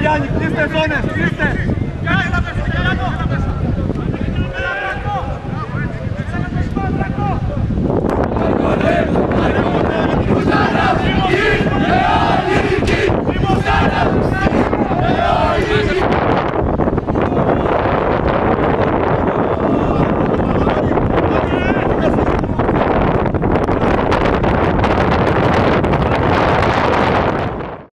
Janjik, ti ste zone, ti ste!